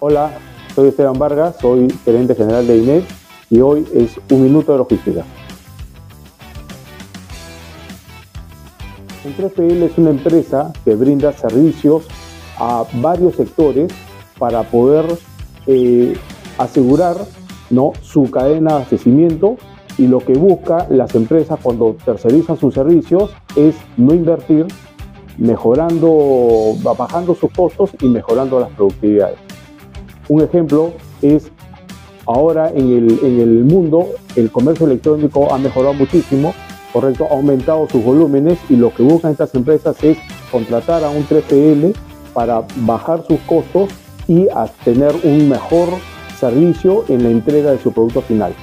Hola, soy Esteban Vargas, soy gerente general de INET y hoy es un minuto de logística. 3PL es una empresa que brinda servicios a varios sectores para poder eh, asegurar ¿no? su cadena de abastecimiento y lo que busca las empresas cuando tercerizan sus servicios es no invertir, mejorando, bajando sus costos y mejorando las productividades. Un ejemplo es ahora en el, en el mundo el comercio electrónico ha mejorado muchísimo, correcto, ha aumentado sus volúmenes y lo que buscan estas empresas es contratar a un 3PL para bajar sus costos y tener un mejor servicio en la entrega de su producto final.